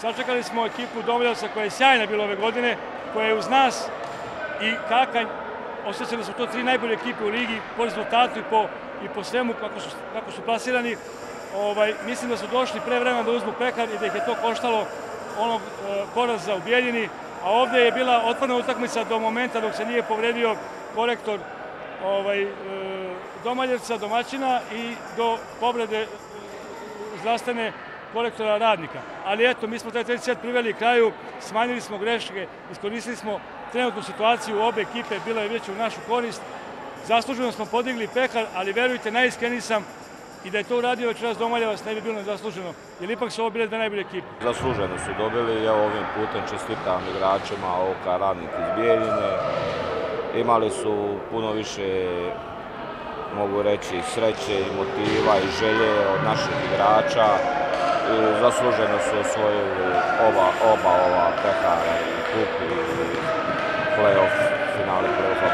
Sačekali smo ekipu Domoljavca koja je sjajna bila ove godine, koja je uz nas i Kakanj, osjećali su to tri najbolje ekipe u ligi po rezultatu i po, i po svemu kako su, kako su plasirani. Ovaj, mislim da su došli pre vremena da uzmu pekar i da ih je to koštalo onog e, poraza u Bijeljini, a ovde je bila otvorena utakmica do momenta dok se nije povredio korektor ovaj, e, Domaljevca, domaćina i do povrede e, zdravstvene korektora radnika. Ali eto, mi smo taj treći set priveli kraju, smanjili smo greške, iskoristili smo trenutnu situaciju, obe ekipe bila je već u našu korist. Zasluženo smo podigli pekar, ali verujte, najiskreniji sam i da je to uradio večeras Domaljevac ne bi bilo nezasluženo, jer ipak su ovo bile dve najbolje ekipe. Zasluženo su dobili, ja ovim putem čestitam igračima OK Radnik iz Bijeljine. Imali su puno više, mogu reći, sreće i motiva i želje od naših igrača. I zasluženo su osvojili oba, oba ova pekara i kup i play-off, finale play-offa